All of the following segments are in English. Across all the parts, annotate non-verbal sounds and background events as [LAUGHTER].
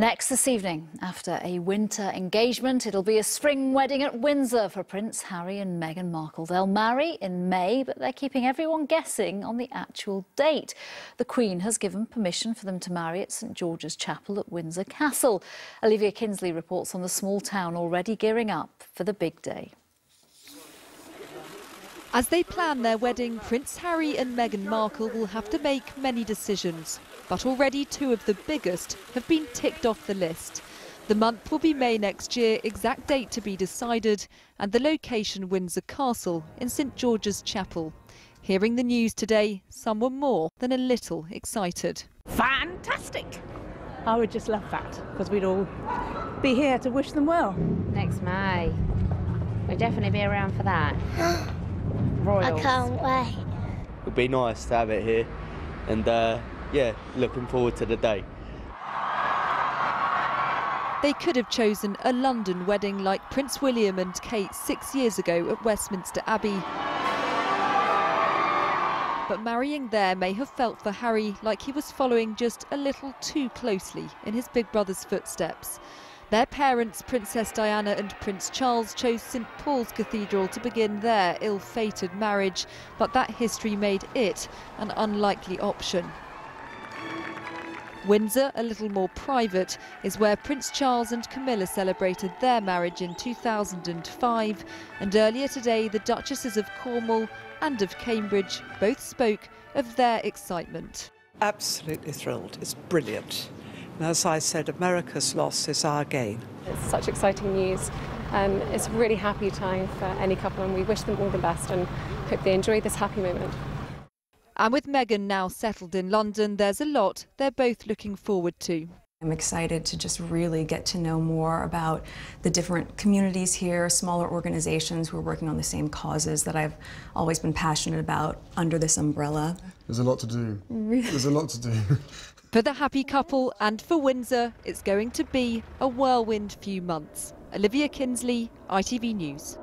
Next this evening, after a winter engagement, it'll be a spring wedding at Windsor for Prince Harry and Meghan Markle. They'll marry in May, but they're keeping everyone guessing on the actual date. The Queen has given permission for them to marry at St George's Chapel at Windsor Castle. Olivia Kinsley reports on the small town already gearing up for the big day. As they plan their wedding, Prince Harry and Meghan Markle will have to make many decisions. But already two of the biggest have been ticked off the list. The month will be May next year, exact date to be decided, and the location Windsor Castle in St George's Chapel. Hearing the news today, some were more than a little excited. Fantastic! I would just love that because we'd all be here to wish them well. Next May. We'll definitely be around for that. [GASPS] Royals. I can't wait. It'd be nice to have it here, and uh, yeah, looking forward to the day. They could have chosen a London wedding like Prince William and Kate six years ago at Westminster Abbey. But marrying there may have felt for Harry like he was following just a little too closely in his big brother's footsteps. Their parents, Princess Diana and Prince Charles, chose St Paul's Cathedral to begin their ill-fated marriage, but that history made it an unlikely option. Windsor, a little more private, is where Prince Charles and Camilla celebrated their marriage in 2005. And earlier today, the Duchesses of Cornwall and of Cambridge both spoke of their excitement. Absolutely thrilled. It's brilliant. And as I said, America's loss is our gain. It's such exciting news. Um, it's a really happy time for any couple and we wish them all the best and hope they enjoy this happy moment. And with Meghan now settled in London, there's a lot they're both looking forward to. I'm excited to just really get to know more about the different communities here, smaller organizations who are working on the same causes that I've always been passionate about under this umbrella. There's a lot to do. There's a lot to do. [LAUGHS] For the happy couple and for Windsor, it's going to be a whirlwind few months. Olivia Kinsley, ITV News.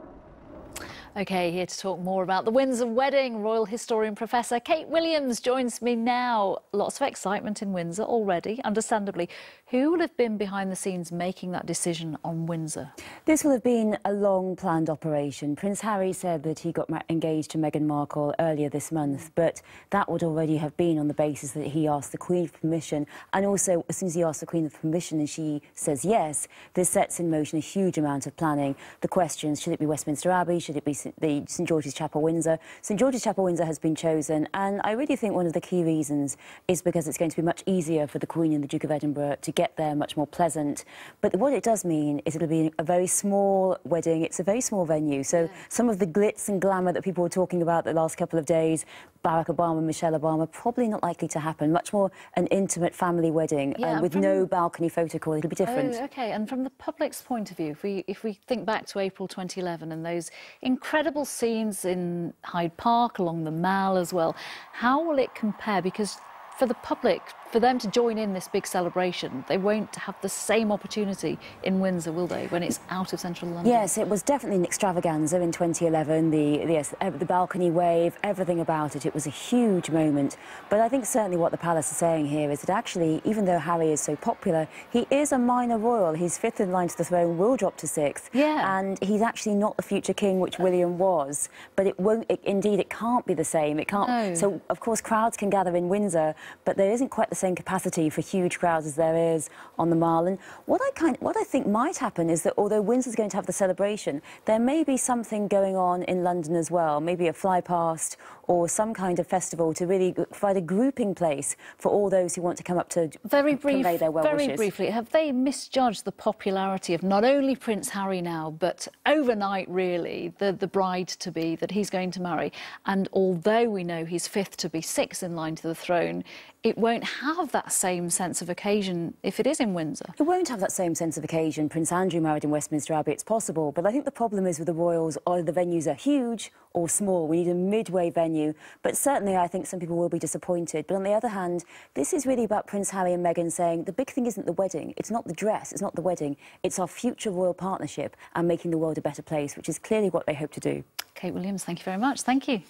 OK, here to talk more about the Windsor wedding, Royal Historian Professor Kate Williams joins me now. Lots of excitement in Windsor already, understandably. Who will have been behind the scenes making that decision on Windsor? This will have been a long planned operation. Prince Harry said that he got engaged to Meghan Markle earlier this month, hmm. but that would already have been on the basis that he asked the Queen for permission. And also, as soon as he asked the Queen for permission and she says yes, this sets in motion a huge amount of planning. The questions should it be Westminster Abbey? Should it be the St George's Chapel, Windsor. St George's Chapel, Windsor has been chosen, and I really think one of the key reasons is because it's going to be much easier for the Queen and the Duke of Edinburgh to get there, much more pleasant. But what it does mean is it'll be a very small wedding. It's a very small venue, so yeah. some of the glitz and glamour that people were talking about the last couple of days, Barack Obama, and Michelle Obama, probably not likely to happen. Much more an intimate family wedding yeah, um, with no balcony photo call. It'll be oh, different. Oh, OK, and from the public's point of view, if we, if we think back to April 2011 and those incredible scenes in Hyde Park, along the Mall as well. How will it compare? Because for the public, for them to join in this big celebration, they won't have the same opportunity in Windsor, will they, when it's out of central London? Yes, it was definitely an extravaganza in 2011. The, yes, the balcony wave, everything about it. It was a huge moment. But I think certainly what the palace is saying here is that actually, even though Harry is so popular, he is a minor royal. He's fifth in line to the throne, will drop to sixth. Yeah. And he's actually not the future king, which William was. But it won't, it, indeed, it can't be the same. It can't. No. So, of course, crowds can gather in Windsor, but there isn't quite the same capacity for huge crowds as there is on the Mall. And what I, kind, what I think might happen is that although Windsor's going to have the celebration, there may be something going on in London as well, maybe a fly past or some kind of festival to really provide a grouping place for all those who want to come up to very brief, convey their well Very wishes. briefly, have they misjudged the popularity of not only Prince Harry now, but overnight, really, the, the bride-to-be that he's going to marry? And although we know he's fifth to be sixth in line to the throne, it won't have that same sense of occasion if it is in Windsor. It won't have that same sense of occasion. Prince Andrew married in Westminster Abbey, it's possible. But I think the problem is with the Royals, either the venues are huge or small. We need a midway venue. But certainly I think some people will be disappointed. But on the other hand, this is really about Prince Harry and Meghan saying the big thing isn't the wedding. It's not the dress. It's not the wedding. It's our future royal partnership and making the world a better place, which is clearly what they hope to do. Kate Williams, thank you very much. Thank you.